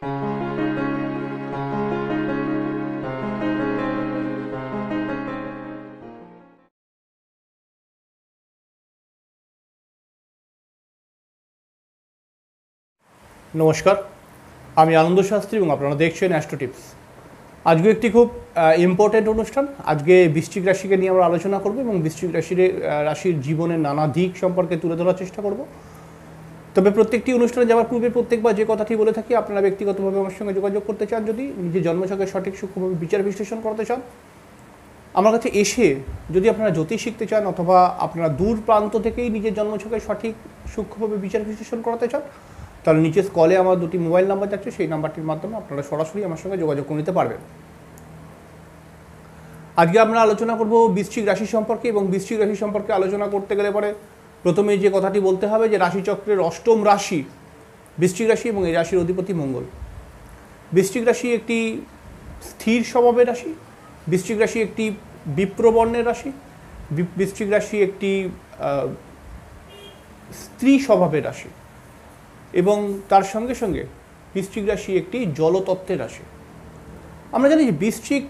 নমস্কার, আমি আনন্দ শাস্ত্রী এবং আপনারা দেখছেন অ্যাস্ট্রো টিপস আজকে একটি খুব ইম্পর্টেন্ট অনুষ্ঠান। আজকে বৃশ্চিক রাশিকে নিয়ে আমরা আলোচনা করব এবং বৃশ্চিক রাশির রাশির জীবনের নানা দিক সম্পর্কে তুলে ধরার চেষ্টা করব। তবে প্রত্যেকটি অনুষ্ঠানে যাওয়ার পূর্বে প্রত্যেকবার যে কথাটি বলে থাকি, আপনারা ব্যক্তিগতভাবে আমার সঙ্গে যোগাযোগ করতে চান। যদি নিজের জন্মছকের সঠিক সূক্ষ্মভাবে বিচার বিশ্লেষণ করতে চান, আমার কাছে এসে যদি আপনারা জ্যোতিষ শিখতে চান অথবা আপনারা দূর প্রান্ত থেকেই নিজের জন্মছকের সঠিক সূক্ষ্মভাবে বিচার বিশ্লেষণ করাতে চান, তাহলে নিচে স্কলে আমার দুটি মোবাইল নাম্বার যাচ্ছে। সেই নাম্বারটির মাধ্যমে আপনারা সরাসরি আমার সঙ্গে যোগাযোগ করে নিতে পারবেন। আজকে আমরা আলোচনা করব বৃশ্চিক রাশি সম্পর্কে এবং বৃশ্চিক রাশি সম্পর্কে আলোচনা করতে গেলে পরে প্রথমে যে কথাটি বলতে হবে যে রাশিচক্রের অষ্টম রাশি বৃশ্চিক রাশি এবং এই রাশির অধিপতি মঙ্গল। বৃশ্চিক রাশি একটি স্থির স্বভাবের রাশি, বৃশ্চিক রাশি একটি বিপ্রবর্ণের রাশি বৃশ্চিক রাশি একটি স্ত্রী স্বভাবের রাশি এবং তার সঙ্গে সঙ্গে বৃশ্চিক রাশি একটি জলতত্ত্বের রাশি। আমরা জানি যে বৃশ্চিক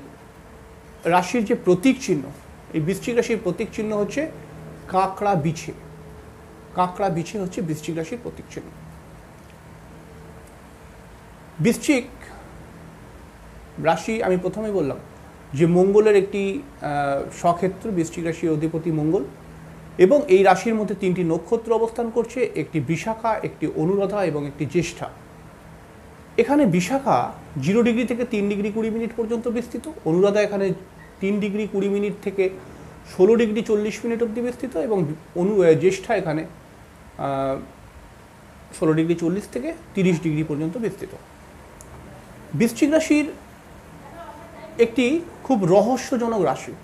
রাশির যে প্রতীক চিহ্ন, এই বৃশ্চিক রাশির প্রতীক চিহ্ন হচ্ছে কাঁকড়া বিছে। কাঁকড়া বিছে হচ্ছে বৃশ্চিক রাশির প্রতীক চিহ্ন। বৃশ্চিক রাশি, আমি প্রথমে বললাম যে মঙ্গলের একটি স্বক্ষেত্র বৃশ্চিক রাশির অধিপতি মঙ্গল এবং এই রাশির মধ্যে তিনটি নক্ষত্র অবস্থান করছে, একটি বিশাখা, একটি অনুরাধা এবং একটি জ্যেষ্ঠা। এখানে বিশাখা জিরো ডিগ্রি থেকে তিন ডিগ্রি কুড়ি মিনিট পর্যন্ত বিস্তৃত, অনুরাধা এখানে তিন ডিগ্রি কুড়ি মিনিট থেকে ষোলো ডিগ্রি চল্লিশ মিনিট অবধি বিস্তৃত এবং অনু জ্যেষ্ঠা এখানে ষোলো ডিগ্রি চল্লিশ থেকে তিরিশ ডিগ্রি পর্যন্ত বিস্তৃত। বৃশ্চিক রাশির একটি খুব রহস্যজনক রাশি।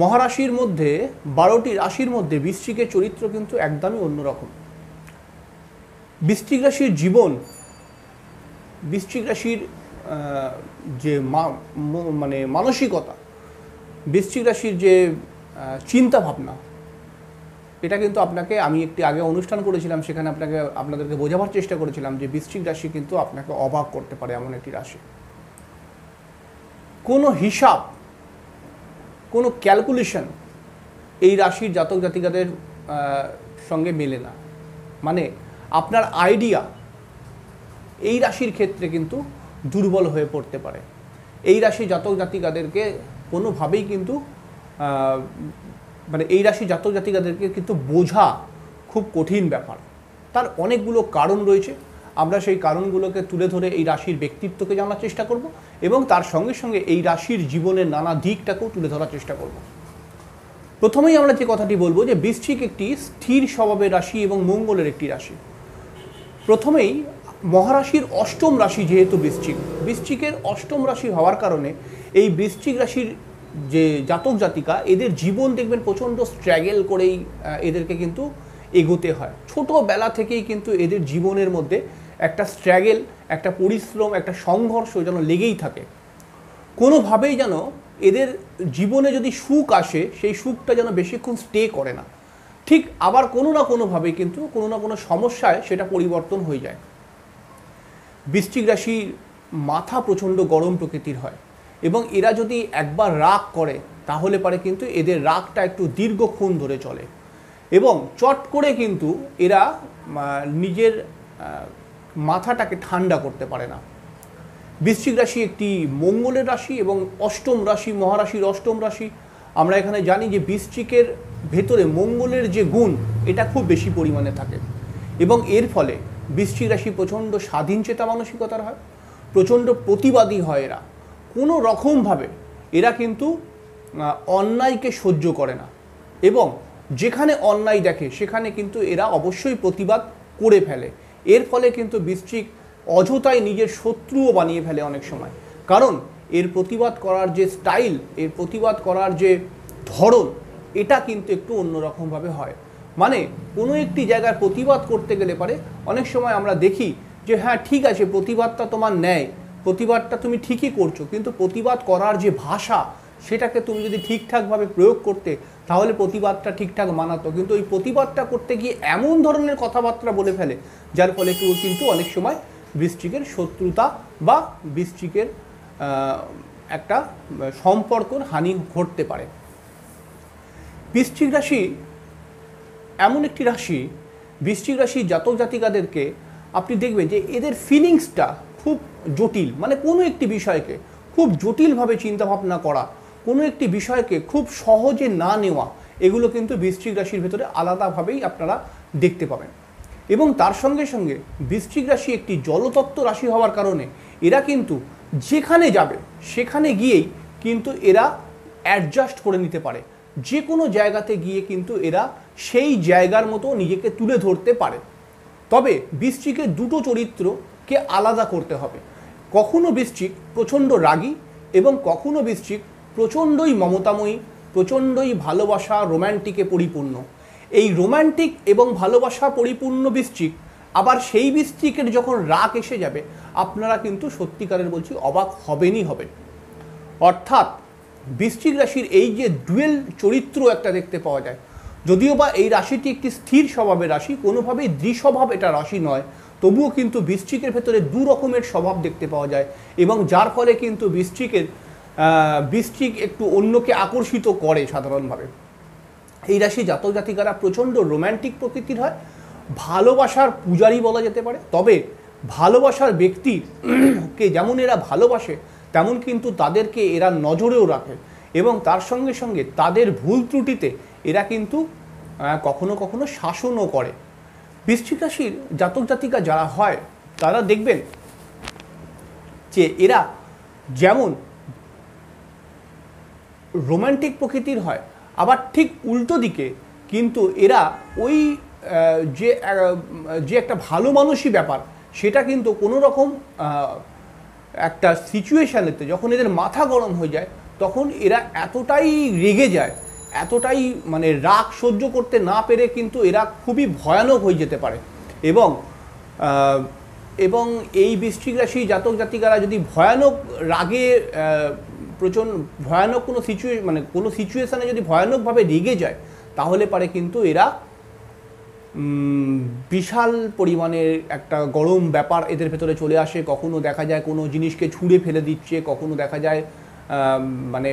মহারাশির মধ্যে বারোটি রাশির মধ্যে বৃশ্চিকের চরিত্র কিন্তু একদমই অন্যরকম। বৃশ্চিক রাশির জীবন, বৃশ্চিক রাশির যে মানে মানসিকতা, বৃশ্চিক রাশির যে চিন্তা ভাবনা এটা কিন্তু আপনাকে, আমি একটি আগে অনুষ্ঠান করেছিলাম, সেখানে আপনাকে, আপনাদেরকে বোঝাবার চেষ্টা করেছিলাম যে বৃশ্চিক রাশি কিন্তু আপনাকে অবাক করতে পারে এমন একটি রাশি। কোনো হিসাব, কোনো ক্যালকুলেশন এই রাশির জাতক জাতিকাদের সঙ্গে মেলে না। মানে আপনার আইডিয়া এই রাশির ক্ষেত্রে কিন্তু দুর্বল হয়ে পড়তে পারে। এই রাশি জাতক জাতিকাদেরকে কোনোভাবেই কিন্তু মানে এই রাশি জাতক জাতিকাদেরকে কিন্তু বোঝা খুব কঠিন ব্যাপার। তার অনেকগুলো কারণ রয়েছে। আমরা সেই কারণগুলোকে তুলে ধরে এই রাশির ব্যক্তিত্বকে জানার চেষ্টা করব এবং তার সঙ্গে সঙ্গে এই রাশির জীবনের নানা দিকটাকেও তুলে ধরার চেষ্টা করব। প্রথমেই আমরা যে কথাটি বলব যে বৃশ্চিক একটি স্থির স্বভাবের রাশি এবং মঙ্গলের একটি রাশি। প্রথমেই মহারাশির অষ্টম রাশি যেহেতু বৃশ্চিক, বৃশ্চিকের অষ্টম রাশি হওয়ার কারণে এই বৃশ্চিক রাশির যে জাতক জাতিকা, এদের জীবন দেখবেন প্রচণ্ড স্ট্র্যাগেল করেই এদেরকে কিন্তু এগোতে হয়। ছোটোবেলা থেকেই কিন্তু এদের জীবনের মধ্যে একটা স্ট্র্যাগেল একটা পরিশ্রম, একটা সংঘর্ষ যেন লেগেই থাকে। কোনোভাবেই যেন এদের জীবনে যদি সুখ আসে, সেই সুখটা যেন বেশিক্ষণ স্টে করে না। ঠিক আবার কোনো না কোনোভাবে কিন্তু কোনো না কোনো সমস্যায় সেটা পরিবর্তন হয়ে যায়। বৃশ্চিক রাশির মাথা প্রচণ্ড গরম প্রকৃতির হয়। এবং এরা যদি একবার রাগ করে, তাহলে পারে কিন্তু এদের রাগটা একটু দীর্ঘক্ষণ ধরে চলে। এবং চট করে কিন্তু এরা নিজের মাথাটাকে ঠান্ডা করতে পারে না। বৃশ্চিক রাশি একটি মঙ্গলের রাশি এবং অষ্টম রাশি, মহারাশির অষ্টম রাশি। আমরা এখানে জানি যে বৃশ্চিকের ভেতরে মঙ্গলের যে গুণ, এটা খুব বেশি পরিমাণে থাকে। এবং এর ফলে বৃশ্চিক রাশি প্রচণ্ড স্বাধীন, চেতা মানসিকতার হয়, প্রচণ্ড প্রতিবাদী হয় এরা। কোনো রকমভাবে এরা কিন্তু অন্যায়কে সহ্য করে না। এবং যেখানে অন্যায় দেখে, সেখানে কিন্তু এরা অবশ্যই প্রতিবাদ করে ফেলে। এর ফলে কিন্তু বৃশ্চিক অযথায় নিজের শত্রুও বানিয়ে ফেলে অনেক সময়। কারণ এর প্রতিবাদ করার যে স্টাইল এর প্রতিবাদ করার যে ধরন, এটা কিন্তু একটু অন্যরকমভাবে হয়। মানে কোনো একটি জায়গার প্রতিবাদ করতে গেলে পারে, অনেক সময় আমরা দেখি যে হ্যাঁ ঠিক আছে, প্রতিবাদটা তোমার ন্যায়। প্রতিবাদটা তুমি ঠিকই করছ, কিন্তু প্রতিবাদ করার যে ভাষা, সেটাকে তুমি যদি ঠিকঠাকভাবে প্রয়োগ করতে, তাহলে প্রতিবাদটা ঠিকঠাক মানাতো। কিন্তু ওই প্রতিবাদটা করতে গিয়ে এমন ধরনের কথাবার্তা বলে ফেলে, যার ফলে কেউ কিন্তু অনেক সময় বৃষ্টিকের শত্রুতা বা বৃষ্টিকের একটা সম্পর্কর হানি ঘটতে পারে। বৃশ্চিক রাশি এমন একটি রাশি, বৃশ্চিক রাশি জাতক জাতিকাদেরকে আপনি দেখবেন যে এদের ফিলিংসটা খুব জটিল মানে কোনো একটি বিষয়কে খুব জটিলভাবে চিন্তাভাবনা করা, কোনো একটি বিষয়কে খুব সহজে না নেওয়া, এগুলো কিন্তু বৃশ্চিক রাশির ভেতরে আলাদাভাবেই আপনারা দেখতে পাবেন। এবং তার সঙ্গে সঙ্গে বৃশ্চিক রাশি একটি জলতত্ত্ব রাশি হওয়ার কারণে এরা কিন্তু যেখানে যাবে, সেখানে গিয়েই কিন্তু এরা অ্যাডজাস্ট করে নিতে পারে। যে কোনো জায়গাতে গিয়ে কিন্তু এরা সেই জায়গার মতো নিজেকে তুলে ধরতে পারে। তবে বৃশ্চিকের দুটো চরিত্রকে আলাদা করতে হবে। কখনো বৃশ্চিক প্রচণ্ড রাগী এবং কখনো বৃশ্চিক প্রচণ্ডই মমতাময়ী, প্রচণ্ডই ভালোবাসা রোম্যান্টিকে পরিপূর্ণ। এই রোম্যান্টিক এবং ভালোবাসা পরিপূর্ণ বৃশ্চিক আবার সেই বৃশ্চিকের যখন রাগ এসে যাবে, আপনারা কিন্তু সত্যিকারের বলছি অবাক হবেনই হবেন। অর্থাৎ বৃশ্চিক রাশির এই যে ডুয়েল চরিত্র একটা দেখতে পাওয়া যায়, যদিও বা এই রাশিটি একটি স্থির স্বভাবের রাশি, কোনোভাবেই দ্বিস্বভাব এটা রাশি নয়। তবুও কিন্তু বৃশ্চিকের ভেতরে দু রকমের স্বভাব দেখতে পাওয়া যায় এবং যার ফলে কিন্তু বৃশ্চিকের বৃশ্চিক একটু অন্যকে আকর্ষিত করে সাধারণভাবে। এই রাশি জাতক জাতিকারা প্রচণ্ড রোম্যান্টিক প্রকৃতির হয়, ভালোবাসার পূজারি বলা যেতে পারে, তবে ভালোবাসার ব্যক্তিকে যেমন এরা ভালোবাসে, তেমন কিন্তু তাদেরকে এরা নজরেও রাখে এবং তার সঙ্গে সঙ্গে তাদের ভুল ত্রুটিতে এরা কিন্তু কখনো কখনো শাসনও করে। বৃশ্চিক রাশির জাতক জাতিকা যারা হয়, তারা দেখবেন যে এরা যেমন রোমান্টিক প্রকৃতির হয়, আবার ঠিক উল্টো দিকে কিন্তু এরা ওই যে যে একটা ভালো মানুষই ব্যাপার, সেটা কিন্তু কোনো রকম একটা সিচুয়েশানেতে যখন এদের মাথা গরম হয়ে যায়, তখন এরা এতটাই রেগে যায় এতটাই মানে রাগ সহ্য করতে না পেরে কিন্তু এরা খুবই ভয়ানক হয়ে যেতে পারে। এবং এবং এই বৃশ্চিক রাশি জাতক জাতিকারা যদি ভয়ানক রাগে প্রচণ্ড ভয়ানক কোনো সিচুয়ে মানে কোনো সিচুয়েশানে যদি ভয়ানকভাবে রেগে যায়, তাহলে পারে কিন্তু এরা বিশাল পরিমাণের একটা গরম ব্যাপার এদের ভেতরে চলে আসে। কখনো দেখা যায় কোনো জিনিসকে ছুঁড়ে ফেলে দিচ্ছে, কখনো দেখা যায় মানে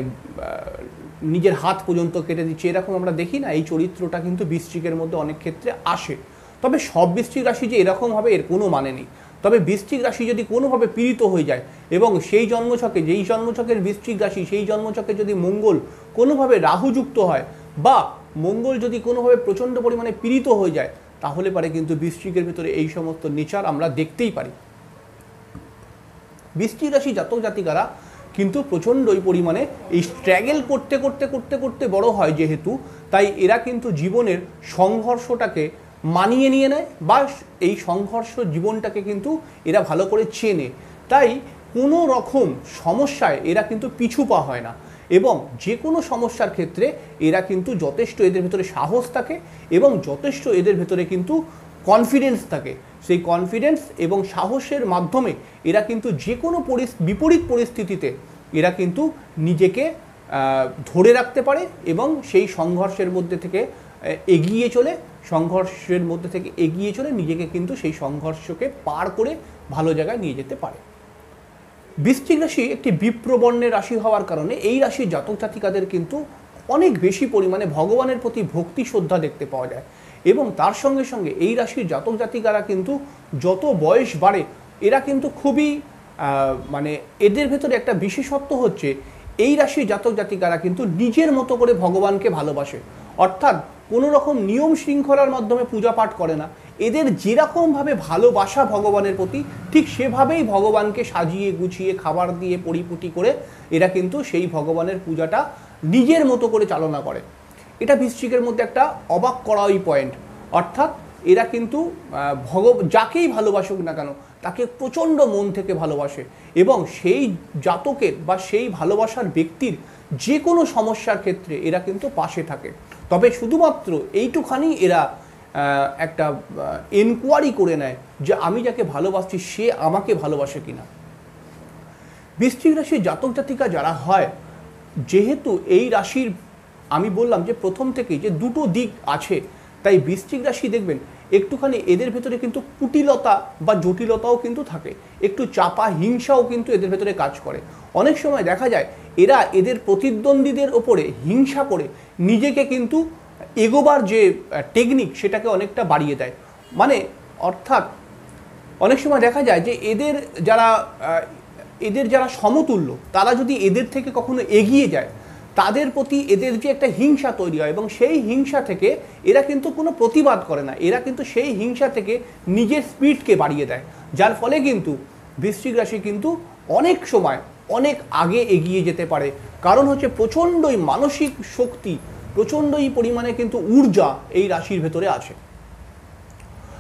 নিজের হাত পর্যন্ত কেটে দিচ্ছে। এরকম আমরা দেখি না, এই চরিত্রটা কিন্তু বৃশ্চিকের মধ্যে অনেক ক্ষেত্রে আসে। তবে সব বৃষ্টিক রাশি যে এরকম হবে, এর কোনো মানে নেই। তবে বৃষ্টিক রাশি যদি কোনোভাবে পীড়িত হয়ে যায় এবং সেই জন্মছকে, যেই জন্মছকের বৃশ্চিক রাশি, সেই জন্মছকে যদি মঙ্গল কোনোভাবে রাহুযুক্ত হয় বা মঙ্গল যদি কোনোভাবে প্রচণ্ড পরিমাণে পীড়িত হয়ে যায়, তাহলে পারে কিন্তু বৃষ্টিকের ভিতরে এই সমস্ত নেচার আমরা দেখতেই পারি। বৃষ্টিক রাশি জাতক জাতিকারা কিন্তু প্রচণ্ডই পরিমাণে এই স্ট্র্যাগেল করতে করতে করতে করতে বড় হয় যেহেতু, তাই এরা কিন্তু জীবনের সংঘর্ষটাকে মানিয়ে নিয়ে নেয় বা এই সংঘর্ষ জীবনটাকে কিন্তু এরা ভালো করে চেনে। তাই কোনো রকম সমস্যায় এরা কিন্তু পিছু পা হয় না এবং যে কোনো সমস্যার ক্ষেত্রে এরা কিন্তু যথেষ্ট এদের ভেতরে সাহস থাকে এবং যথেষ্ট এদের ভেতরে কিন্তু কনফিডেন্স থাকে। সেই কনফিডেন্স এবং সাহসের মাধ্যমে এরা কিন্তু যে কোনো বিপরীত পরিস্থিতিতে এরা কিন্তু নিজেকে ধরে রাখতে পারে এবং সেই সংঘর্ষের মধ্যে থেকে এগিয়ে চলে, সংঘর্ষের মধ্যে থেকে এগিয়ে চলে, নিজেকে কিন্তু সেই সংঘর্ষকে পার করে ভালো জায়গায় নিয়ে যেতে পারে। বৃশ্চিক রাশি একটি বিপ্রবর্ণের রাশি হওয়ার কারণে এই রাশির জাতক জাতিকাদের কিন্তু অনেক বেশি পরিমাণে ভগবানের প্রতি ভক্তি শ্রদ্ধা দেখতে পাওয়া যায় এবং তার সঙ্গে সঙ্গে এই রাশির জাতক জাতিকারা কিন্তু যত বয়স বাড়ে, এরা কিন্তু খুবই মানে এদের ভেতরে একটা বিশেষত্ব হচ্ছে, এই রাশির জাতক জাতিকারা কিন্তু নিজের মতো করে ভগবানকে ভালোবাসে। অর্থাৎ কোনো রকম নিয়ম শৃঙ্খলার মাধ্যমে পূজা পাঠ করে না। এদের যেরকমভাবে ভালোবাসা ভগবানের প্রতি, ঠিক সেভাবেই ভগবানকে সাজিয়ে গুছিয়ে, খাবার দিয়ে পরিপুটি করে এরা কিন্তু সেই ভগবানের পূজাটা নিজের মতো করে চালনা করে। এটা বৃশ্চিকের মধ্যে একটা অবাক করা ওই পয়েন্ট অর্থাৎ এরা কিন্তু ভগ যাকেই ভালোবাসুক না কেন তাকে প্রচণ্ড মন থেকে ভালোবাসে এবং সেই জাতকের বা সেই ভালোবাসার ব্যক্তির যে কোনো সমস্যার ক্ষেত্রে এরা কিন্তু পাশে থাকে। তবে শুধুমাত্র এইটুখানি এরা একটা এনকোয়ারি করে নেয় যে আমি যাকে ভালোবাসছি সে আমাকে ভালোবাসে কিনা। বৃশ্চিক রাশির জাতক জাতিকা যারা হয়, যেহেতু এই রাশির, আমি বললাম যে প্রথম থেকেই যে দুটো দিক আছে, তাই বৃশ্চিক রাশি দেখবেন একটুখানি এদের ভেতরে কিন্তু কুটিলতা বা জটিলতাও কিন্তু থাকে। একটু চাপা হিংসাও কিন্তু এদের ভেতরে কাজ করে। অনেক সময় দেখা যায়, এরা এদের প্রতিদ্বন্দ্বীদের ওপরে হিংসা করে নিজেকে কিন্তু এগোবার যে টেকনিক সেটাকে অনেকটা বাড়িয়ে দেয়। মানে অর্থাৎ অনেক সময় দেখা যায় যে, এদের যারা এদের যারা সমতুল্য, তারা যদি এদের থেকে কখনো এগিয়ে যায় তাদের প্রতি এদের যে একটা হিংসা তৈরি হয় এবং সেই হিংসা থেকে এরা কিন্তু কোনো প্রতিবাদ করে না। এরা কিন্তু সেই হিংসা থেকে নিজের স্পিডকে বাড়িয়ে দেয়। যার ফলে কিন্তু বৃশ্চিক রাশি কিন্তু অনেক সময় অনেক আগে এগিয়ে যেতে পারে। কারণ হচ্ছে প্রচণ্ডই মানসিক শক্তি, প্রচণ্ডই পরিমাণে কিন্তু ঊর্জা এই রাশির ভেতরে আছে।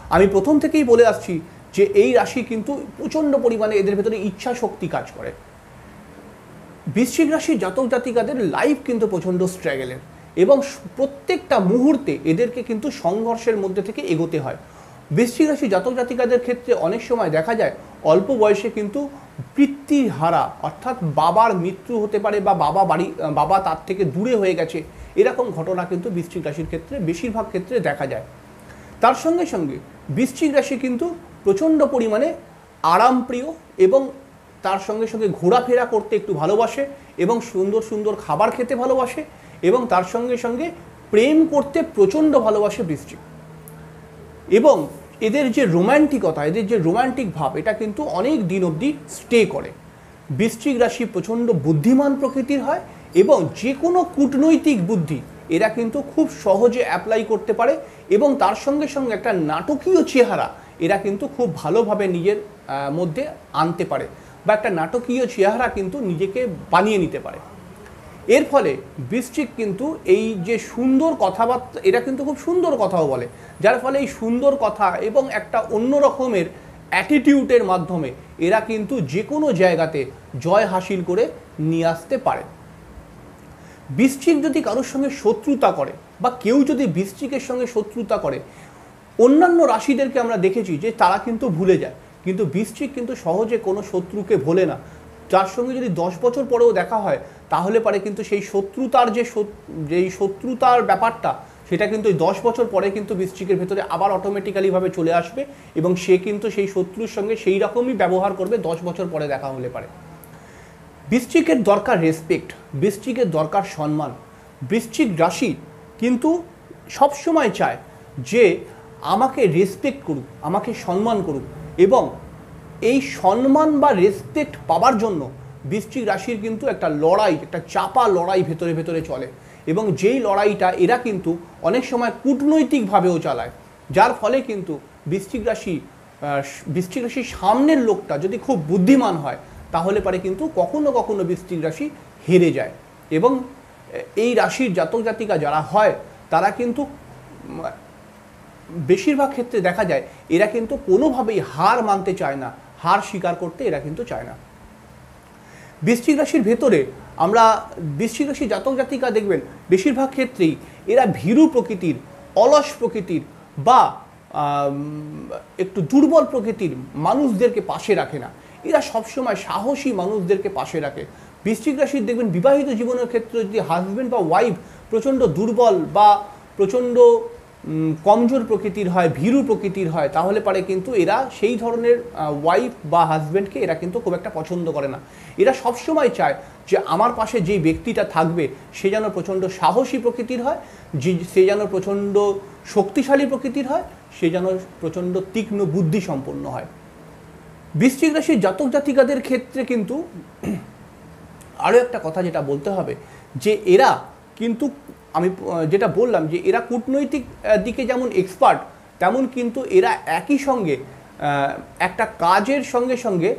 আমি প্রথম থেকেই বলে আসছি যে এই রাশি কিন্তু প্রচণ্ড পরিমাণে এদের ভেতরে ইচ্ছা শক্তি কাজ করে। বৃশ্চিক রাশির জাতক জাতিকাদের লাইফ কিন্তু প্রচণ্ড স্ট্রাগেলের এবং প্রত্যেকটা মুহূর্তে এদেরকে কিন্তু সংঘর্ষের মধ্যে থেকে এগোতে হয়। বৃশ্চিক রাশি জাতক জাতিকাদের ক্ষেত্রে অনেক সময় দেখা যায়, অল্প বয়সে কিন্তু হারা, অর্থাৎ বাবার মৃত্যু হতে পারে বা বাবা বাড়ি বাবা তার থেকে দূরে হয়ে গেছে, এরকম ঘটনা কিন্তু বৃশ্চিক রাশির ক্ষেত্রে, বেশিরভাগ ক্ষেত্রে দেখা যায়। তার সঙ্গে সঙ্গে বৃশ্চিক রাশি কিন্তু প্রচণ্ড পরিমাণে আরামপ্রিয় এবং তার সঙ্গে সঙ্গে ঘোরাফেরা করতে একটু ভালোবাসে এবং সুন্দর সুন্দর খাবার খেতে ভালোবাসে এবং তার সঙ্গে সঙ্গে প্রেম করতে প্রচণ্ড ভালোবাসে বৃশ্চিক। এবং এদের যে রোম্যান্টিকতা এদের যে রোম্যান্টিক ভাব, এটা কিন্তু অনেক দিন অবধি স্টে করে। বৃশ্চিক রাশি প্রচণ্ড বুদ্ধিমান প্রকৃতির হয় এবং যে কোনো কূটনৈতিক বুদ্ধি এরা কিন্তু খুব সহজে অ্যাপ্লাই করতে পারে এবং তার সঙ্গে সঙ্গে একটা নাটকীয় চেহারা এরা কিন্তু খুব ভালোভাবে নিজের মধ্যে আনতে পারে। বা একটা নাটকীয় চেহারা কিন্তু নিজেকে বানিয়ে নিতে পারে। এর ফলে বৃশ্চিক কিন্তু এই যে সুন্দর কথাবার্তা এরা কিন্তু খুব সুন্দর কথাও বলে। যার ফলে এই সুন্দর কথা এবং একটা অন্য রকমের অ্যাটিটিউডের মাধ্যমে এরা কিন্তু যে কোনো জায়গাতে জয় হাসিল করে নিয়ে আসতে পারে। বৃশ্চিক যদি কারোর সঙ্গে শত্রুতা করে বা কেউ যদি বৃশ্চিকের সঙ্গে শত্রুতা করে, অন্যান্য রাশিদেরকে আমরা দেখেছি যে তারা কিন্তু ভুলে যায়। কিন্তু বৃশ্চিক কিন্তু সহজে কোনো শত্রুকে ভোলে না। যার সঙ্গে যদি দশ বছর পরেও দেখা হয়, তাহলে পারে কিন্তু সেই শত্রুতার যে যেই শত্রুতার ব্যাপারটা, সেটা কিন্তু দশ বছর পরে কিন্তু বৃশ্চিকের ভেতরে আবার অটোমেটিক্যালিভাবে চলে আসবে এবং সে কিন্তু সেই শত্রুর সঙ্গে সেই রকমই ব্যবহার করবে দশ বছর পরে দেখা হলে পারে। বৃশ্চিকের দরকার রেসপেক্ট বৃশ্চিকের দরকার সম্মান। বৃশ্চিক রাশি কিন্তু সবসময় চায় যে, আমাকে রেসপেক্ট করুক, আমাকে সম্মান করুক। এবং এই সম্মান বা রেসপেক্ট পাওয়ার জন্য বৃশ্চিক রাশির কিন্তু একটা লড়াই, একটা চাপা লড়াই ভেতরে ভেতরে চলে। এবং যেই লড়াইটা এরা কিন্তু অনেক সময় কূটনৈতিকভাবেও চালায়। যার ফলে কিন্তু বৃশ্চিক রাশি বৃশ্চিক রাশির সামনের লোকটা যদি খুব বুদ্ধিমান হয়, তাহলে পারে কিন্তু কখনো কখনো বৃশ্চিক রাশি হেরে যায়। এবং এই রাশির জাতক জাতিকা যারা হয়, তারা কিন্তু বেশিরভাগ ক্ষেত্রে দেখা যায়, এরা কিন্তু কোনোভাবেই হার মানতে চায় না। হার স্বীকার করতে এরা কিন্তু চায় না। বৃশ্চিক রাশির ভেতরে আমরা বৃশ্চিক রাশি জাতক জাতিকা দেখবেন, বেশিরভাগ ক্ষেত্রেই এরা ভীরু প্রকৃতির, অলস প্রকৃতির বা একটু দুর্বল প্রকৃতির মানুষদেরকে পাশে রাখে না। এরা সবসময় সাহসী মানুষদেরকে পাশে রাখে। বৃশ্চিক রাশির দেখবেন, বিবাহিত জীবনের ক্ষেত্রে যদি হাজব্যান্ড বা ওয়াইফ প্রচণ্ড দুর্বল বা প্রচণ্ড কমজোর প্রকৃতির হয়, ভীরু প্রকৃতির হয়, তাহলে পারে কিন্তু এরা সেই ধরনের ওয়াইফ বা হাজব্যান্ডকে এরা কিন্তু খুব একটা পছন্দ করে না। এরা সবসময় চায় যে আমার পাশে যেই ব্যক্তিটা থাকবে, সে যেন প্রচণ্ড সাহসী প্রকৃতির হয়, যে, সে যেন প্রচণ্ড শক্তিশালী প্রকৃতির হয়, সে যেন প্রচণ্ড তীক্ষ্ণ বুদ্ধি সম্পন্ন হয়। বৃশ্চিক রাশির জাতক জাতিকাদের ক্ষেত্রে কিন্তু আরও একটা কথা যেটা বলতে হবে যে, এরা কিন্তু আমি যেটা বললাম যে এরা কূটনৈতিক দিকে যেমন এক্সপার্ট তেমন কিন্তু এরা একই সঙ্গে একটা কাজের সঙ্গে সঙ্গে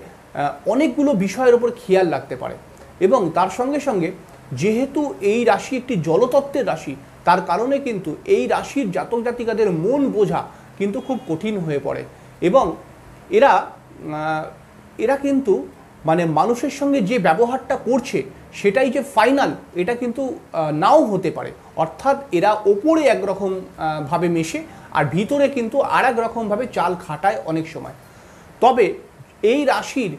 অনেকগুলো বিষয়ের ওপর খেয়াল রাখতে পারে। এবং তার সঙ্গে সঙ্গে যেহেতু এই রাশি একটি জলতত্ত্বের রাশি, তার কারণে কিন্তু এই রাশির জাতক জাতিকাদের মন বোঝা কিন্তু খুব কঠিন হয়ে পড়ে। এবং এরা এরা কিন্তু মানে মানুষের সঙ্গে যে ব্যবহারটা করছে সেটাই যে ফাইনাল এটা কিন্তু নাও হতে পারে। অর্থাৎ এরা ওপরে একরকম ভাবে মেশে, আর ভিতরে কিন্তু আর এক রকমভাবে চাল খাটায় অনেক সময়। তবে এই রাশির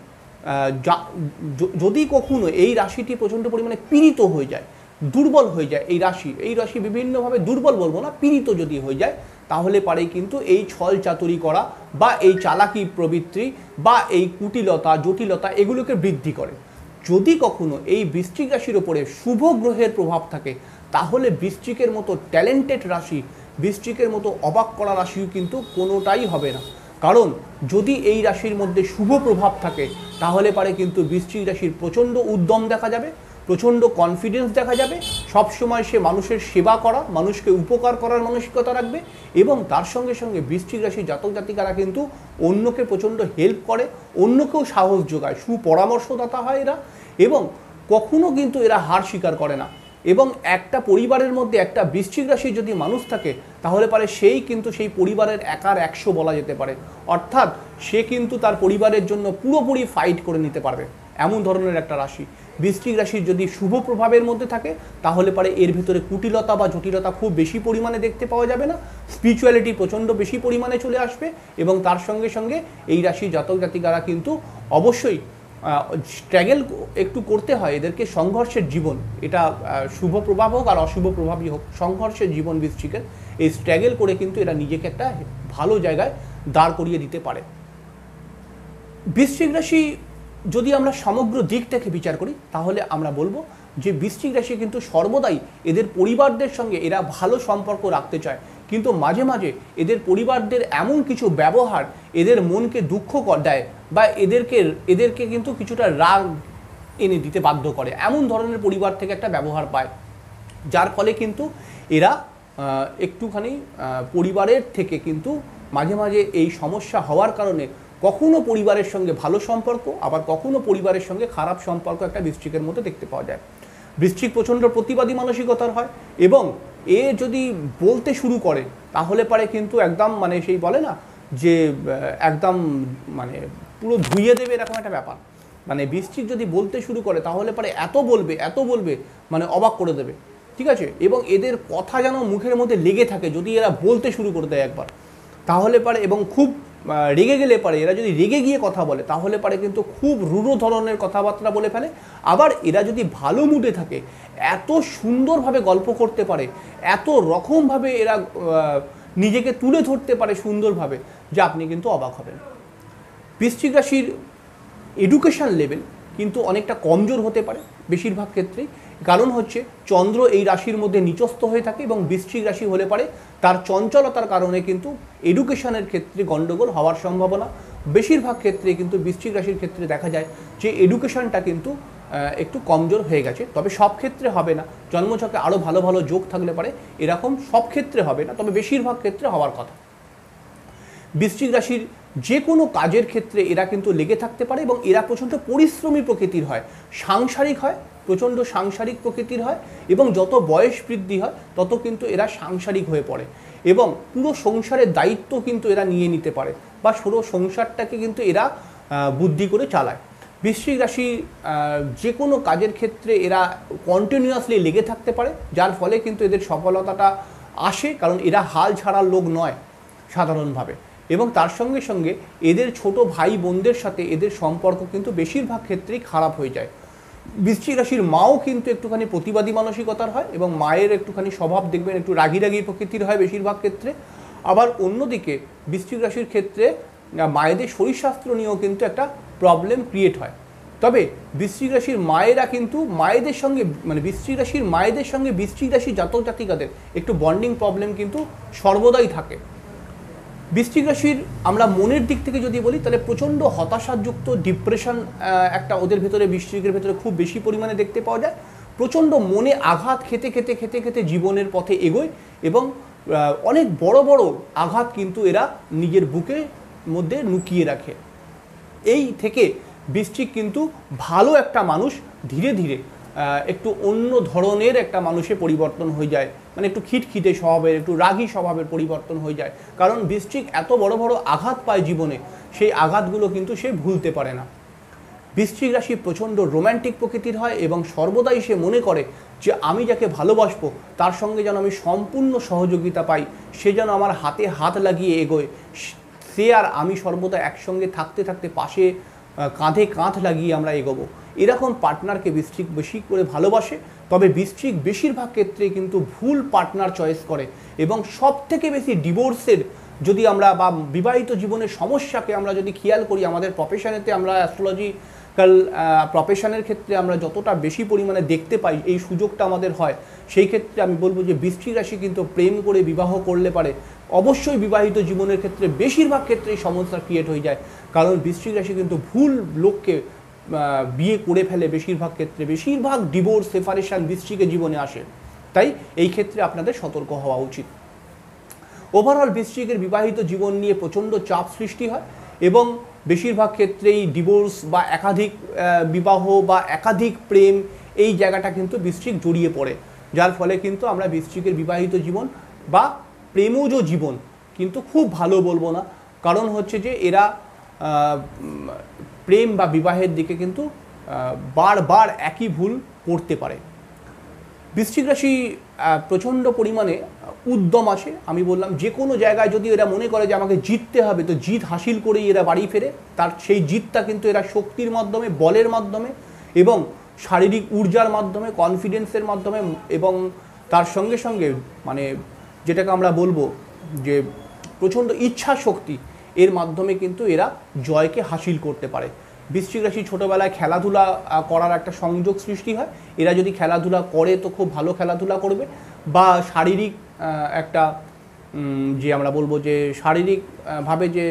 যদি কখনো এই রাশিটি প্রচণ্ড পরিমাণে পীড়িত হয়ে যায়, দুর্বল হয়ে যায়, এই রাশি এই রাশি বিভিন্নভাবে দুর্বল বলব না, পীড়িত যদি হয়ে যায়, তাহলে পারে কিন্তু এই ছল চাতুরি করা বা এই চালাকি প্রবৃত্তি বা এই কুটিলতা, জটিলতা এগুলোকে বৃদ্ধি করে। যদি কখনো এই বৃশ্চিক রাশির ওপরে শুভ গ্রহের প্রভাব থাকে, তাহলে বৃশ্চিকের মতো ট্যালেন্টেড রাশি, বৃশ্চিকের মতো অবাক করা রাশিও কিন্তু কোনোটাই হবে না। কারণ যদি এই রাশির মধ্যে শুভ প্রভাব থাকে, তাহলে পারে কিন্তু বৃশ্চিক রাশির প্রচণ্ড উদ্যম দেখা যাবে প্রচণ্ড কনফিডেন্স দেখা যাবে। সবসময় সে মানুষের সেবা করা, মানুষকে উপকার করার মানসিকতা রাখবে এবং তার সঙ্গে সঙ্গে বৃশ্চিক রাশির জাতক জাতিকারা কিন্তু অন্যকে প্রচণ্ড হেল্প করে, অন্যকেও সাহস যোগায়। সুপরামর্শদাতা হয় এরা এবং কখনো কিন্তু এরা হার স্বীকার করে না এবং একটা পরিবারের মধ্যে একটা বৃশ্চিক রাশির যদি মানুষ থাকে, তাহলে পারে সেই কিন্তু সেই পরিবারের একার একশো বলা যেতে পারে। অর্থাৎ সে কিন্তু তার পরিবারের জন্য পুরোপুরি ফাইট করে নিতে পারবে। এমন ধরনের একটা রাশি। বৃশ্চিক রাশির যদি শুভ প্রভাবের মধ্যে থাকে, তাহলে পরে এর ভিতরে কুটিলতা বা জটিলতা খুব বেশি পরিমাণে দেখতে পাওয়া যাবে না। স্পিরিচুয়ালিটি প্রচণ্ড বেশি পরিমাণে চলে আসবে এবং তার সঙ্গে সঙ্গে এই রাশির জাতক জাতিকারা কিন্তু অবশ্যই স্ট্রাগেল একটু করতে হয় এদেরকে সংঘর্ষের জীবন। এটা শুভ প্রভাব হোক আর অশুভ প্রভাবই হোক, সংঘর্ষের জীবন বৃষ্টিকের এই স্ট্রাগেল করে কিন্তু এরা নিজেকে একটা ভালো জায়গায় দাঁড় করিয়ে দিতে পারে। বৃশ্চিক রাশি যদি আমরা সমগ্র দিকটাকে বিচার করি, তাহলে আমরা বলব যে বৃশ্চিক রাশি কিন্তু সর্বদাই এদের পরিবারদের সঙ্গে এরা ভালো সম্পর্ক রাখতে চায়। কিন্তু মাঝে মাঝে এদের পরিবারদের এমন কিছু ব্যবহার এদের মনকে দুঃখ দেয় বা এদেরকে এদেরকে কিন্তু কিছুটা রাগ এনে দিতে বাধ্য করে। এমন ধরনের পরিবার থেকে একটা ব্যবহার পায়। যার ফলে কিন্তু এরা একটুখানি পরিবারের থেকে কিন্তু মাঝে মাঝে এই সমস্যা হওয়ার কারণে কখনো পরিবারের সঙ্গে ভালো সম্পর্ক, আবার কখনো পরিবারের সঙ্গে খারাপ সম্পর্ক একটা বৃশ্চিকের মধ্যে দেখতে পাওয়া যায়। বৃশ্চিক প্রচণ্ড প্রতিবাদী মানসিকতার হয় এবং এ যদি বলতে শুরু করে, তাহলে পারে কিন্তু একদম মানে সেই বলে না যে একদম মানে পুরো ধুইয়ে দেবে এরকম একটা ব্যাপার। মানে বৃশ্চিক যদি বলতে শুরু করে, তাহলে পরে এত বলবে এত বলবে মানে অবাক করে দেবে। ঠিক আছে? এবং এদের কথা যেন মুখের মধ্যে লেগে থাকে, যদি এরা বলতে শুরু করে দেয় একবার, তাহলে পারে এবং খুব রেগে গেলে পারে। এরা যদি রেগে গিয়ে কথা বলে, তাহলে পারে কিন্তু খুব রূঢ় ধরনের কথাবার্তা বলে ফেলে। আবার এরা যদি ভালো মুডে থাকে, এত সুন্দরভাবে গল্প করতে পারে, এত রকমভাবে এরা নিজেকে তুলে ধরতে পারে সুন্দরভাবে, যে আপনি কিন্তু অবাক হবেন। বৃশ্চিক রাশির এডুকেশন লেভেল কিন্তু অনেকটা কমজোর হতে পারে, বেশিরভাগ ক্ষেত্রেই। কারণ হচ্ছে চন্দ্র এই রাশির মধ্যে নিচস্থ হয়ে থাকে এবং বৃশ্চিক রাশি হলে পারে তার চঞ্চলতার কারণে কিন্তু এডুকেশনের ক্ষেত্রে গণ্ডগোল হওয়ার সম্ভাবনা। বেশিরভাগ ক্ষেত্রে কিন্তু বৃশ্চিক রাশির ক্ষেত্রে দেখা যায় যে এডুকেশনটা কিন্তু একটু কমজোর হয়ে গেছে। তবে সব ক্ষেত্রে হবে না। জন্মছকে আরও ভালো ভালো যোগ থাকলে পারে। এরকম সব ক্ষেত্রে হবে না। তবে বেশিরভাগ ক্ষেত্রে হওয়ার কথা। বৃশ্চিক রাশির যে কোনো কাজের ক্ষেত্রে এরা কিন্তু লেগে থাকতে পারে এবং এরা প্রচণ্ড পরিশ্রমী প্রকৃতির হয়। সাংসারিক হয় প্রচণ্ড সাংসারিক প্রকৃতির হয় এবং যত বয়স বৃদ্ধি হয়, তত কিন্তু এরা সাংসারিক হয়ে পড়ে এবং পুরো সংসারের দায়িত্ব কিন্তু এরা নিয়ে নিতে পারে বা পুরো সংসারটাকে কিন্তু এরা বুদ্ধি করে চালায়। বৃশ্চিক রাশি যে কোনো কাজের ক্ষেত্রে এরা কন্টিনিউয়াসলি লেগে থাকতে পারে, যার ফলে কিন্তু এদের সফলতাটা আসে, কারণ এরা হাল ছাড়ার লোক নয় সাধারণভাবে এবং তার সঙ্গে সঙ্গে এদের ছোট ভাই বোনদের সাথে এদের সম্পর্ক কিন্তু বেশিরভাগ ক্ষেত্রেই খারাপ হয়ে যায়। বৃশ্চিক রাশির মাও কিন্তু একটুখানি প্রতিবাদী মানসিকতার হয় এবং মায়ের একটুখানি স্বভাব দেখবেন একটু রাগি রাগি প্রকৃতির হয় বেশিরভাগ ক্ষেত্রে। আবার অন্যদিকে বৃশ্চিক রাশির ক্ষেত্রে মায়েদের শরীরশাস্ত্র নিয়েও কিন্তু একটা প্রবলেম ক্রিয়েট হয়। তবে বৃশ্চিক রাশির মায়েরা কিন্তু মায়েদের সঙ্গে মানে বৃশ্চিক রাশির মায়েদের সঙ্গে বৃশ্চিক রাশির জাতক জাতিকাদের একটু বন্ডিং প্রবলেম কিন্তু সর্বদাই থাকে। বৃশ্চিক রাশির আমরা মনের দিক থেকে যদি বলি, তাহলে প্রচণ্ড হতাশাযুক্ত ডিপ্রেশন একটা ওদের ভেতরে বৃশ্চিকের ভেতরে খুব বেশি পরিমাণে দেখতে পাওয়া যায়। প্রচণ্ড মনে আঘাত খেতে খেতে খেতে খেতে জীবনের পথে এগোয় এবং অনেক বড় বড় আঘাত কিন্তু এরা নিজের বুকে মধ্যে লুকিয়ে রাখে। এই থেকে বৃশ্চিক কিন্তু ভালো একটা মানুষ ধীরে ধীরে একটু অন্য ধরনের একটা মানুষে পরিবর্তন হয়ে যায়। মানে একটু খিটখিটে স্বভাবের, একটু রাগী স্বভাবের পরিবর্তন হয়ে যায়। কারণ বৃশ্চিক এত বড় বড় আঘাত পায় জীবনে, সেই আঘাতগুলো কিন্তু সে ভুলতে পারে না। বৃশ্চিক রাশি প্রচণ্ড রোম্যান্টিক প্রকৃতির হয় এবং সর্বদাই সে মনে করে যে আমি যাকে ভালোবাসবো, তার সঙ্গে যেন আমি সম্পূর্ণ সহযোগিতা পাই, সে যেন আমার হাতে হাত লাগিয়ে এগোয়। সে আর আমি সর্বদা একসঙ্গে থাকতে থাকতে পাশে কাঁধে কাঁধ লাগিয়ে আমরা এগোবো। এরকম পার্টনারকে বৃশ্চিক বেশি করে ভালোবাসে, তবে বৃশ্চিক বেশিরভাগ ক্ষেত্রে কিন্তু ভুল পার্টনার চয়েস করে এবং সব থেকে বেশি ডিভোর্সের যদি আমরা বা বিবাহিত জীবনের সমস্যাকে আমরা যদি খেয়াল করি, আমাদের প্রফেশনেতে আমরা অ্যাস্ট্রোলজিক্যাল প্রফেশনের ক্ষেত্রে আমরা যতটা বেশি পরিমাণে দেখতে পাই, এই সুযোগটা আমাদের হয়। সেই ক্ষেত্রে আমি বলব যে বৃষ্টিক রাশি কিন্তু প্রেম করে বিবাহ করলে পারে। অবশ্যই বিবাহিত জীবনের ক্ষেত্রে বেশিরভাগ ক্ষেত্রেই সমস্যা ক্রিয়েট হয়ে যায়। কারণ বৃষ্টিক রাশি কিন্তু ভুল লোককে বিয়ে করে ফেলে বেশিরভাগ ক্ষেত্রে, বেশিরভাগ ডিভোর্স সেপারেশন বৃষ্টিকের জীবনে আসে। তাই এই ক্ষেত্রে আপনাদের সতর্ক হওয়া উচিত। ওভারঅল বৃশ্চিকের বিবাহিত জীবন নিয়ে প্রচণ্ড চাপ সৃষ্টি হয় এবং বেশিরভাগ ক্ষেত্রেই ডিভোর্স বা একাধিক বিবাহ বা একাধিক প্রেম এই জায়গাটা কিন্তু বৃশ্চিক জড়িয়ে পড়ে। যার ফলে কিন্তু আমরা বৃশ্চিকের বিবাহিত জীবন বা প্রেমজ জীবন কিন্তু খুব ভালো বলব না। কারণ হচ্ছে যে এরা প্রেম বা বিবাহের দিকে কিন্তু বারবার একই ভুল করতে পারে। বৃশ্চিক রাশি প্রচণ্ড পরিমাণে উদ্যম আছে। আমি বললাম যে কোনো জায়গায় যদি এরা মনে করে যে আমাকে জিততে হবে, তো জিত হাসিল করেই এরা বাড়ি ফেরে। তার সেই জিতটা কিন্তু এরা শক্তির মাধ্যমে, বলের মাধ্যমে এবং শারীরিক ঊর্জার মাধ্যমে কনফিডেন্সের মাধ্যমে এবং তার সঙ্গে সঙ্গে মানে যেটাকে আমরা বলব যে প্রচণ্ড ইচ্ছা শক্তি এর মাধ্যমে কিন্তু এরা জয়কে হাসিল করতে পারে। বৃশ্চিক রাশি ছোটোবেলায় খেলাধুলা করার একটা সংযোগ সৃষ্টি হয়। এরা যদি খেলাধুলা করে তো খুব ভালো খেলাধুলা করবে বা শারীরিক একটা যে আমরা বলব যে শারীরিকভাবে যে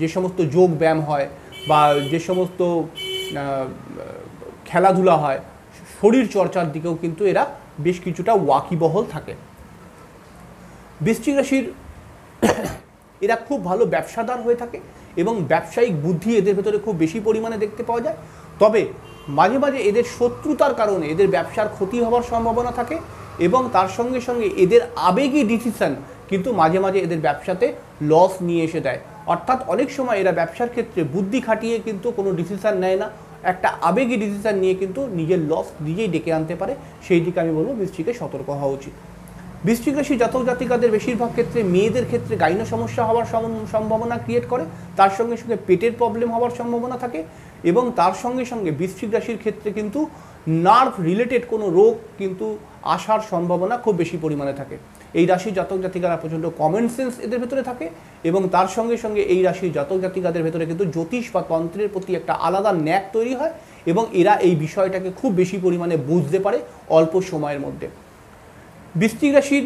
যে সমস্ত যোগ ব্যায়াম হয় বা যে সমস্ত খেলাধুলা হয়, শরীর চর্চার দিকেও কিন্তু এরা বেশ কিছুটা ওয়াকিবহল থাকে। বৃশ্চিক রাশির এরা খুব ভালো ব্যবসাদার হয়ে থাকে এবং ব্যবসায়িক বুদ্ধি এদের ভেতরে খুব বেশি পরিমাণে দেখতে পাওয়া যায়। তবে মাঝে মাঝে এদের শত্রুতার কারণে এদের ব্যবসার ক্ষতি হওয়ার সম্ভাবনা থাকে এবং তার সঙ্গে সঙ্গে এদের আবেগী ডিসিশান কিন্তু মাঝে মাঝে এদের ব্যবসাতে লস নিয়ে এসে দেয়। অর্থাৎ অনেক সময় এরা ব্যবসার ক্ষেত্রে বুদ্ধি খাটিয়ে কিন্তু কোনো ডিসিশান নেয় না। একটা আবেগী ডিসিশান নিয়ে কিন্তু নিজের লস নিজেই ডেকে আনতে পারে। সেই দিকে আমি বলব বৃষ্টিকে সতর্ক হওয়া উচিত। রাশি জাতক জাতিকাদের বেশিরভাগ ক্ষেত্রে মেয়েদের ক্ষেত্রে গাইন সমস্যা হওয়ার সম্ভাবনা ক্রিয়েট করে, তার সঙ্গে সঙ্গে পেটের প্রবলেম হওয়ার সম্ভাবনা থাকে এবং তার সঙ্গে সঙ্গে বৃশ্চিক রাশির ক্ষেত্রে কিন্তু নার্ভ রিলেটেড কোনো রোগ কিন্তু আসার সম্ভাবনা খুব বেশি পরিমাণে থাকে। এই রাশির জাতক জাতিকারা প্রচণ্ড কমন সেন্স এদের ভেতরে থাকে এবং তার সঙ্গে সঙ্গে এই রাশির জাতক জাতিকাদের ভেতরে কিন্তু জ্যোতিষ বা তন্ত্রের প্রতি একটা আলাদা ন্যাক তৈরি হয় এবং এরা এই বিষয়টাকে খুব বেশি পরিমাণে বুঝতে পারে অল্প সময়ের মধ্যে। বৃশ্চিক রাশির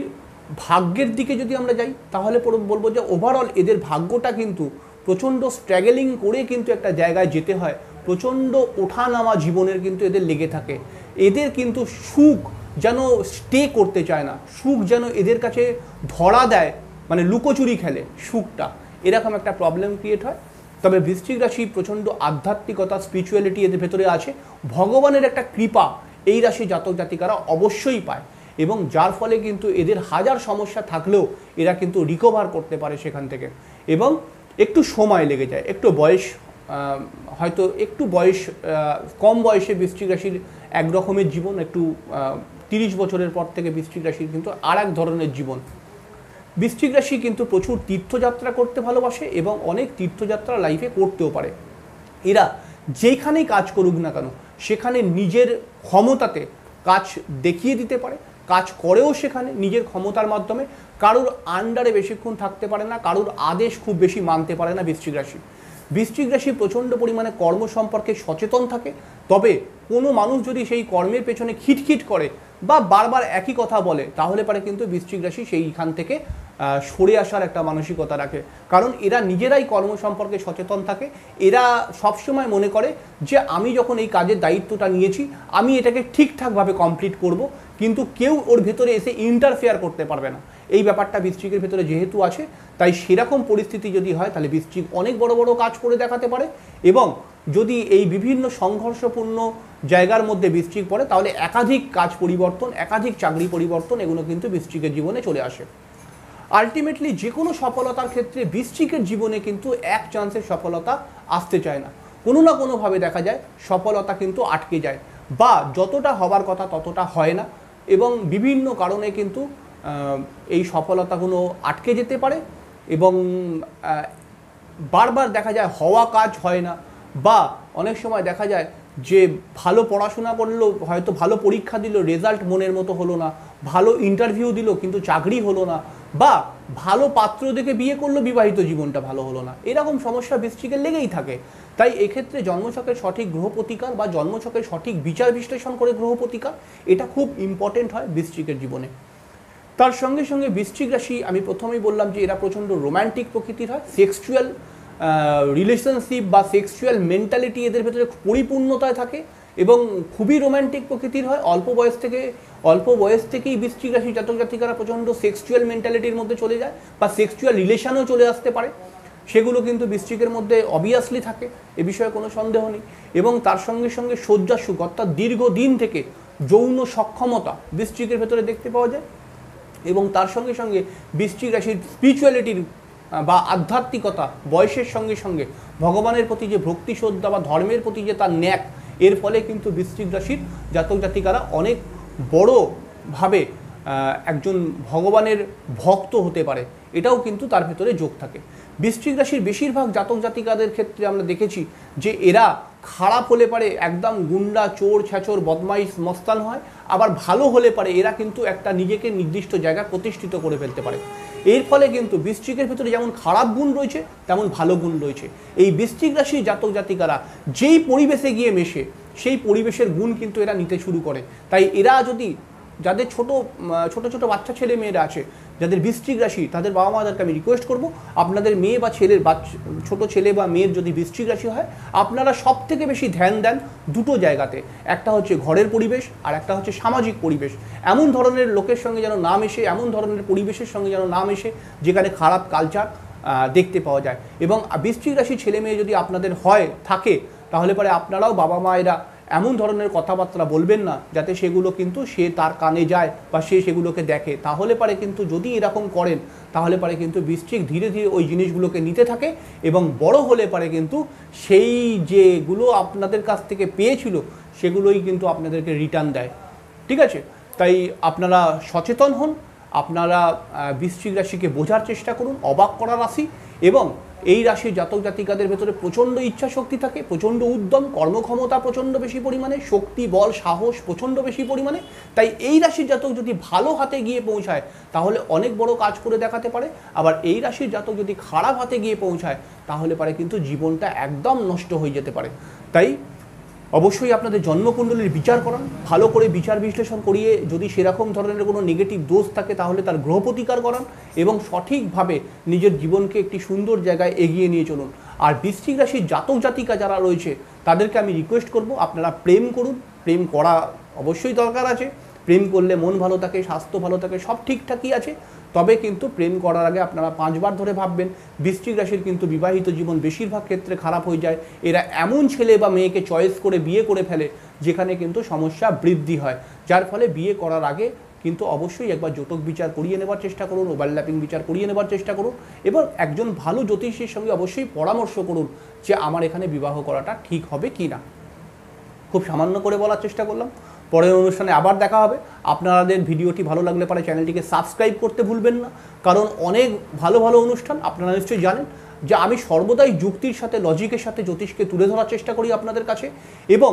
ভাগ্যের দিকে যদি আমরা যাই, তাহলে বলব যে ওভারঅল এদের ভাগ্যটা কিন্তু প্রচণ্ড স্ট্রাগলিং করে কিন্তু একটা জায়গায় যেতে হয়। প্রচণ্ড ওঠানামা জীবনের কিন্তু এদের লেগে থাকে। এদের কিন্তু সুখ যেন স্টে করতে চায় না। সুখ যেন এদের কাছে ধরা দেয় মানে লুকোচুরি খেলে সুখটা। এরকম একটা প্রবলেম ক্রিয়েট হয়। তবে বৃশ্চিক রাশি প্রচণ্ড আধ্যাত্মিকতা স্পিরিচুয়ালিটি এদের ভেতরে আছে। ভগবানের একটা কৃপা এই রাশি জাতক জাতিকারা অবশ্যই পায়। এবং যার ফলে কিন্তু এদের হাজার সমস্যা থাকলেও এরা কিন্তু রিকভার করতে পারে সেখান থেকে। এবং একটু সময় লেগে যায়, একটু বয়স হয়তো একটু বয়স কম বয়সে বৃশ্চিক রাশির এক রকমের জীবন, একটু তিরিশ বছরের পর থেকে বৃশ্চিক রাশির কিন্তু আর এক ধরনের জীবন। বৃশ্চিক রাশি কিন্তু প্রচুর তীর্থযাত্রা করতে ভালোবাসে এবং অনেক তীর্থযাত্রা লাইফে করতেও পারে। এরা যেখানেই কাজ করুক না কেন, সেখানে নিজের ক্ষমতাতে কাজ দেখিয়ে দিতে পারে কাজ করেও সেখানে নিজের ক্ষমতার মাধ্যমে কারুর আন্ডারে বেশিক্ষণ থাকতে পারে না, কারুর আদেশ খুব বেশি মানতে পারে না বৃশ্চিক রাশি। বৃশ্চিক রাশি প্রচণ্ড পরিমাণে কর্ম সম্পর্কে সচেতন থাকে, তবে কোনো মানুষ যদি সেই কর্মের পেছনে খিটখিট করে বা বারবার একই কথা বলে, তাহলে পারে কিন্তু বৃশ্চিক রাশি সেইখান থেকে সরে আসার একটা মানসিকতা রাখে। কারণ এরা নিজেরাই কর্ম সম্পর্কে সচেতন থাকে। এরা সবসময় মনে করে যে, আমি যখন এই কাজের দায়িত্বটা নিয়েছি, আমি এটাকে ঠিকঠাকভাবে কমপ্লিট করব, কিন্তু কেউ ওর ভেতরে এসে ইন্টারফেয়ার করতে পারবে না। এই ব্যাপারটা বৃশ্চিকের ভেতরে যেহেতু আছে, তাই সেরকম পরিস্থিতি যদি হয়, তাহলে বৃশ্চিক অনেক বড় বড় কাজ করে দেখাতে পারে এবং যদি এই বিভিন্ন সংঘর্ষপূর্ণ জায়গার মধ্যে বৃশ্চিক পড়ে, তাহলে একাধিক কাজ পরিবর্তন, একাধিক চাকরি পরিবর্তন, এগুলো কিন্তু বৃশ্চিকের জীবনে চলে আসে। আলটিমেটলি যে কোনো সফলতার ক্ষেত্রে বৃশ্চিকের জীবনে কিন্তু এক চান্সের সফলতা আসতে চায় না। কোনো না কোনোভাবে দেখা যায়, সফলতা কিন্তু আটকে যায় বা যতটা হবার কথা ততটা হয় না এবং বিভিন্ন কারণে কিন্তু এই সফলতাগুলো আটকে যেতে পারে এবং বারবার দেখা যায় হওয়া কাজ হয় না বা অনেক সময় দেখা যায় যে ভালো পড়াশোনা করল হয়তো ভালো পরীক্ষা দিল রেজাল্ট মনের মতো হলো না, ভালো ইন্টারভিউ দিল কিন্তু চাকরি হলো না বা ভালো পাত্র দেখে বিয়ে করল, বিবাহিত জীবনটা ভালো হলো না। এরকম সমস্যা বৃষ্টিকের লেগেই থাকে। তাই এক্ষেত্রে জন্মছকের সঠিক গ্রহ প্রতিকার বা জন্মছকের সঠিক বিচার বিশ্লেষণ করে গ্রহ প্রতিকার এটা খুব ইম্পর্টেন্ট হয় বৃষ্টিকের জীবনে। তার সঙ্গে সঙ্গে বৃশ্চিক রাশি, আমি প্রথমেই বললাম যে এরা প্রচণ্ড রোম্যান্টিক প্রকৃতির হয়। সেক্সুয়াল রিলেশনশিপ বা সেক্সুয়াল মেন্টালিটি এদের ভেতরে পরিপূর্ণতায় থাকে। এবং খুবই রোম্যান্টিক প্রকৃতির হয়। অল্প বয়স থেকে, অল্প বয়স থেকেই বৃশ্চিক রাশি জাতক জাতিকারা প্রচণ্ড সেক্সুয়াল মেন্টালিটির মধ্যে চলে যায় বা সেক্সুয়াল রিলেশনও চলে আসতে পারে। সেগুলো কিন্তু বৃশ্চিকের মধ্যে অবভিয়াসলি থাকে, এ বিষয়ে কোনো সন্দেহ নেই। এবং তার সঙ্গে সঙ্গে শয্যাসুখ অর্থাৎ দীর্ঘদিন থেকে যৌন সক্ষমতা বৃশ্চিকের ভেতরে দেখতে পাওয়া যায়। এবং তার সঙ্গে সঙ্গে বৃশ্চিক রাশির স্পিরিচুয়ালিটির বা আধ্যাত্মিকতা, বয়সের সঙ্গে সঙ্গে ভগবানের প্রতি যে ভক্তি শ্রদ্ধা বা ধর্মের প্রতি যে তার ন্যাক এর ফলে কিন্তু বৃশ্চিক রাশির জাতক জাতিকারা অনেক বড়োভাবে একজন ভগবানের ভক্ত হতে পারে। এটাও কিন্তু তার ভেতরে যোগ থাকে। বৃশ্চিক রাশির বেশিরভাগ জাতক জাতিকাদের ক্ষেত্রে আমরা দেখেছি যে এরা খারাপ হলে পারে একদম গুন্ডা, চোর ছ্যাচোর বদমাইশ, মস্তান হয়। আবার ভালো হলে পারে এরা কিন্তু একটা নিজেকে নির্দিষ্ট জায়গা প্রতিষ্ঠিত করে ফেলতে পারে। এর ফলে কিন্তু বৃশ্চিকের ভিতরে যেমন খারাপ গুণ রয়েছে, তেমন ভালো গুণ রয়েছে। এই বৃশ্চিক রাশির জাতক জাতিকারা যেই পরিবেশে গিয়ে মেশে, সেই পরিবেশের গুণ কিন্তু এরা নিতে শুরু করে। তাই এরা যদি, যাদের ছোট ছোট ছোট বাচ্চা ছেলে মেয়েরা আছে যাদের বৃশ্চিক রাশি, তাদের বাবা মাদেরকে আমি রিকোয়েস্ট করব, আপনাদের মেয়ে বা ছেলের বাচ্চা ছোট ছেলে বা মেয়ের যদি বৃশ্চিক রাশি হয়, আপনারা সব থেকে বেশি ধ্যান দেন দুটো জায়গাতে, একটা হচ্ছে ঘরের পরিবেশ আর একটা হচ্ছে সামাজিক পরিবেশ। এমন ধরনের লোকের সঙ্গে যেন নাম এসে এমন ধরনের পরিবেশের সঙ্গে যেন নাম এসে যেখানে খারাপ কালচার দেখতে পাওয়া যায়। এবং বৃশ্চিক রাশি ছেলে মেয়ে যদি আপনাদের হয়, থাকে, তাহলে পরে আপনারাও বাবা মায়েরা এমন ধরনের কথাবার্তা বলবেন না যাতে সেগুলো কিন্তু সে তার কানে যায় বা সে সেগুলোকে দেখে। তাহলে পারে কিন্তু যদি এরকম করেন, তাহলে পারে কিন্তু বৃশ্চিক ধীরে ধীরে ওই জিনিসগুলোকে নিতে থাকে এবং বড় হলে পারে কিন্তু সেই যেগুলো আপনাদের কাছ থেকে পেয়েছিল, সেগুলোই কিন্তু আপনাদেরকে রিটার্ন দেয়। ঠিক আছে? তাই আপনারা সচেতন হন, আপনারা বৃশ্চিক রাশিকে বোঝার চেষ্টা করুন, অবাক করা রাশি এবং এই রাশির জাতক জাতিকাদের ভেতরে প্রচণ্ড ইচ্ছা শক্তি থাকে, প্রচণ্ড উদ্যম, কর্মক্ষমতা প্রচণ্ড বেশি পরিমাণে, শক্তি, বল, সাহস প্রচণ্ড বেশি পরিমাণে। তাই এই রাশির জাতক যদি ভালো হাতে গিয়ে পৌঁছায়, তাহলে অনেক বড় কাজ করে দেখাতে পারে। আবার এই রাশির জাতক যদি খারাপ হাতে গিয়ে পৌঁছায়, তাহলে পারে কিন্তু জীবনটা একদম নষ্ট হয়ে যেতে পারে। তাই অবশ্যই আপনাদের জন্মকুণ্ডলীর বিচার করান, ভালো করে বিচার বিশ্লেষণ করিয়ে যদি সেরকম ধরনের কোনো নেগেটিভ দোষ থাকে তাহলে তার গ্রহ প্রতিকার করান এবং সঠিকভাবে নিজের জীবনকে একটি সুন্দর জায়গায় এগিয়ে নিয়ে চলুন। আর বৃশ্চিক রাশির জাতক জাতিকা যারা রয়েছে, তাদেরকে আমি রিকোয়েস্ট করব, আপনারা প্রেম করুন, প্রেম করা অবশ্যই দরকার আছে, প্রেম করলে মন ভালো থাকে, স্বাস্থ্য ভালো থাকে, সব ঠিকঠাকই আছে। তবে কিন্তু প্রেম করার আগে আপনারা পাঁচবার ধরে ভাববেন, বৃশ্চিক রাশির কিন্তু বিবাহিত জীবন বেশিরভাগ ক্ষেত্রে খারাপ হয়ে যায়। এরা এমন ছেলে বা মেয়েকে চয়েস করে বিয়ে করে ফেলে, যেখানে কিন্তু সমস্যা বৃদ্ধি হয়। যার ফলে বিয়ে করার আগে কিন্তু অবশ্যই একবার জোটক বিচার করিয়ে নেবার চেষ্টা করুন ওভারল্যাপিং বিচার করিয়ে নেবার চেষ্টা করুন এবং একজন ভালো জ্যোতিষীর সঙ্গে অবশ্যই পরামর্শ করুন যে আমার এখানে বিবাহ করাটা ঠিক হবে কি না খুব সামান্য করে বলার চেষ্টা করলাম। পরের অনুষ্ঠানে আবার দেখা হবে। আপনাদের ভিডিওটি ভালো লাগলে পরে চ্যানেলটিকে সাবস্ক্রাইব করতে ভুলবেন না। কারণ অনেক ভালো ভালো অনুষ্ঠান আপনারা নিশ্চয়ই জানেন, যে আমি সর্বদাই যুক্তির সাথে, লজিকের সাথে জ্যোতিষকে তুলে ধরার চেষ্টা করি আপনাদের কাছে এবং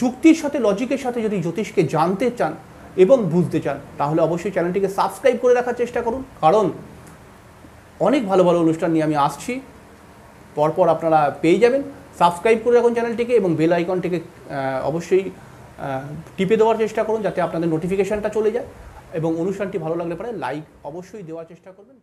যুক্তির সাথে, লজিকের সাথে যদি জ্যোতিষকে জানতে চান এবং বুঝতে চান, তাহলে অবশ্যই চ্যানেলটিকে সাবস্ক্রাইব করে রাখার চেষ্টা করুন। কারণ অনেক ভালো ভালো অনুষ্ঠান নিয়ে আমি আসছি। পরপর আপনারা পেয়ে যাবেন। সাবস্ক্রাইব করে রাখুন চ্যানেলটিকে এবং বেল আইকনটিকে অবশ্যই টিপে দেওয়ার চেষ্টা করুন যাতে আপনাদের নোটিফিকেশানটা চলে যায় এবং অনুষ্ঠানটি ভালো লাগলে পরে লাইক অবশ্যই দেওয়ার চেষ্টা করবেন।